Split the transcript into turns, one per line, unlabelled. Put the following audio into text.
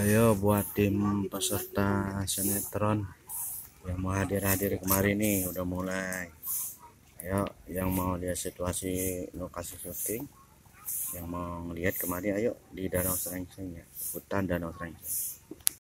Ayo buat tim peserta sinetron yang mau hadir-hadir kemarin nih udah mulai. Ayo yang mau lihat situasi lokasi syuting, yang mau lihat kemarin ayo di Danau Serengseng ya, hutan Danau Serengseng.